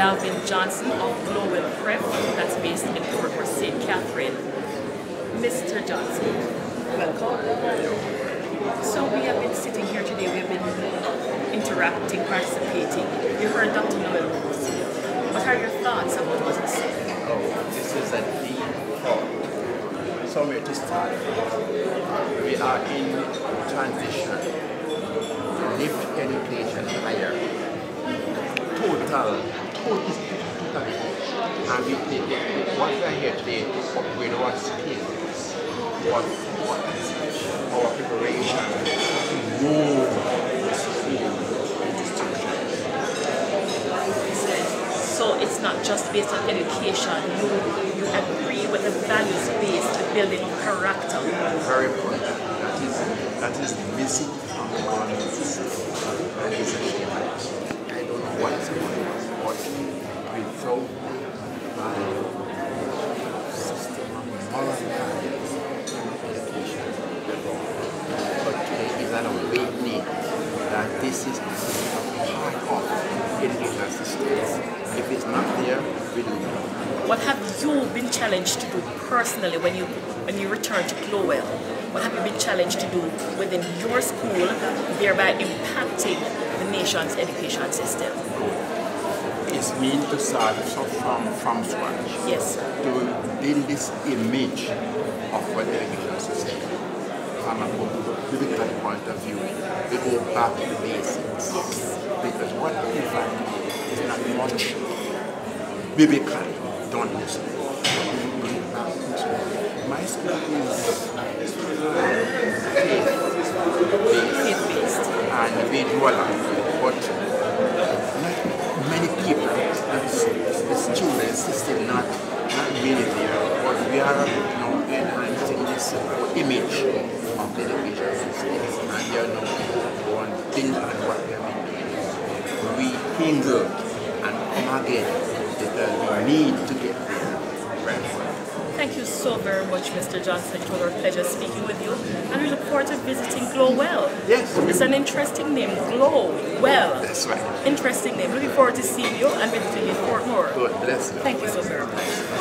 Alvin Johnson of Glowell Prep, that's based in Port St. Catherine. Mr. Johnson, welcome. So we have been sitting here today, we have been interacting, participating. You heard Dr. Noel Rose. What are your thoughts on what was said? Oh, this is a deep thought. Somewhere to start. We are in transition. Lift education higher. Total totally. And we, the, the, what we are here today to upgrade our skills, our thought, our preparation to move school institution. So it's not just based on education. You you agree with the values based building of character. Very important. That is that is missing from the government system. And it's a shame. I don't know what is going on, without the value system of an awakening that this is part of in the United States. If it's not there, we do not. What have you been challenged to do personally when you when you return to Glowell? What have you been challenged to do within your school, thereby impacting the nation's education system? It's mean to start from, from scratch. Yes. To build this image of what the education system from a biblical point of view. We go back to the basics. Yes. Because what in fact is not much biblically done this school. My school is Faith-based. and we do a lot, but not many people, not the students is still not, not really there, but we are know, enhancing this image of the education system, and they are now going build on what we have been doing. We hinder and come again we need to so very much, Mr. Johnson. It was our pleasure speaking with you. And we look forward to visiting Glowell. Yes. It's an interesting name, Glow Well. That's right. Interesting name. Looking forward to seeing you and visiting you for more. God bless you. Thank you so very much.